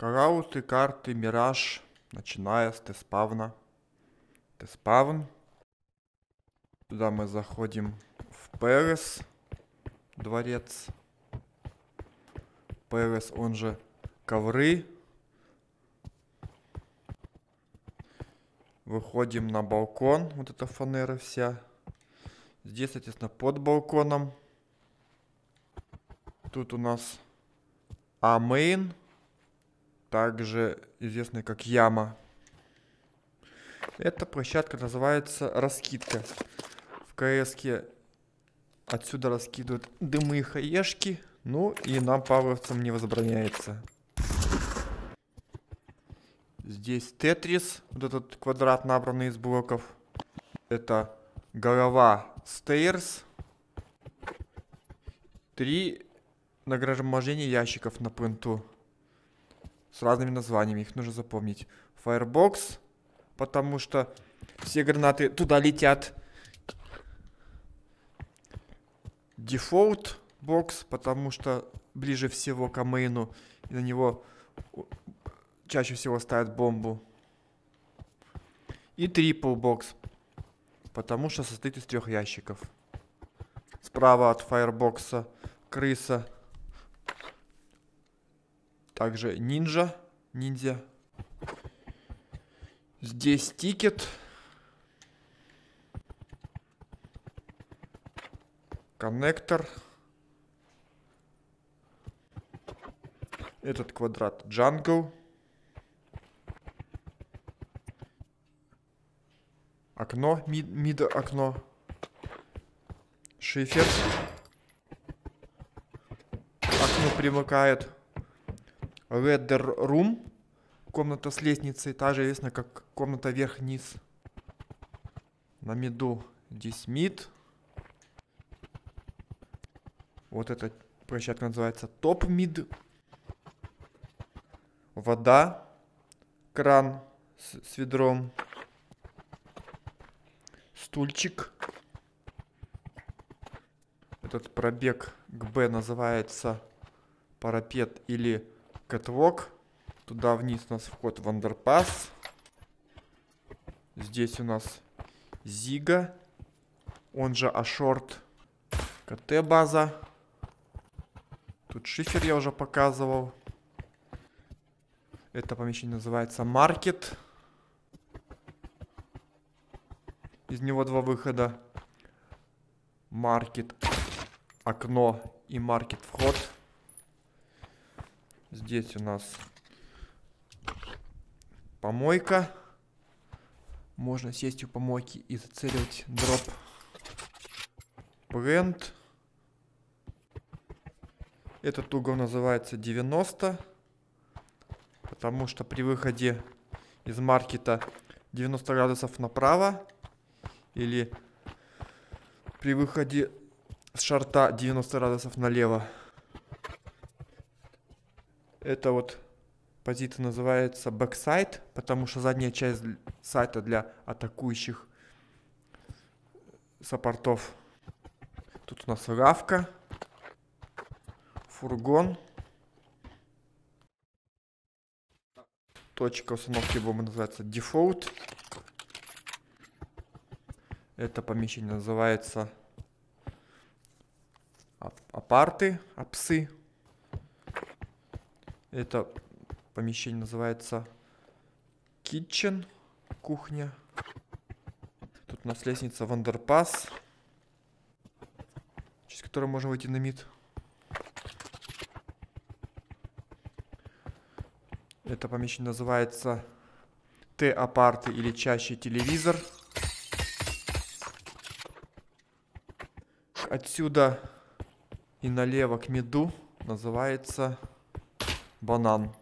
Карауты, карты, мираж, начиная с теспавна. Теспавн. Туда мы заходим в Перес, дворец. Перес, он же ковры. Выходим на балкон, вот эта фанера вся. Здесь, соответственно, под балконом. Тут у нас Амейн, также известный как Яма. Эта площадка называется Раскидка. В КС отсюда раскидывают дымы и хаешки. Ну и нам, павловцам, не возбраняется. Здесь Тетрис, вот этот квадрат, набранный из блоков. Это голова Стейрс. Три нагромождения ящиков на принту. С разными названиями, их нужно запомнить. Firebox, потому что все гранаты туда летят. Default бокс, потому что ближе всего к мейну, и на него чаще всего ставят бомбу. И triple бокс, потому что состоит из трех ящиков. Справа от firebox а крыса. Также ninja, ниндзя. Здесь ticket. Connector. Этот квадрат jungle. Окно, мид, мид окно. Шифер. Окно примыкает. Реддер Room. Комната с лестницей. Та же известна как комната вверх-вниз. На миду здесь мид. Вот эта площадка называется топ мид. Вода. Кран с, с ведром стульчик. Этот пробег к Б называется парапет или катвок. Туда вниз у нас вход в андерпас. Здесь у нас Зига, он же Ашорт, КТ-база. Тут шифер я уже показывал. Это помещение называется Маркет. Из него два выхода. Маркет окно и маркет вход. Здесь у нас помойка. Можно сесть у помойки и зацеливать дроп. Bench. Этот угол называется 90. Потому что при выходе из market а 90 градусов направо или при выходе с short а 90 градусов налево. Это вот позиция называется backsite, потому что задняя часть сайта для атакующих саппортов. Тут у нас равка, фургон. Точка установки бомбы называется дефолт. Это помещение называется апарты, апсы. Это помещение называется kitchen, кухня. Тут у нас лестница в андерпас, через которую можно выйти на мид. Это помещение называется Т-апарты или чаще телевизор. отсюда и налево к меду называется banan.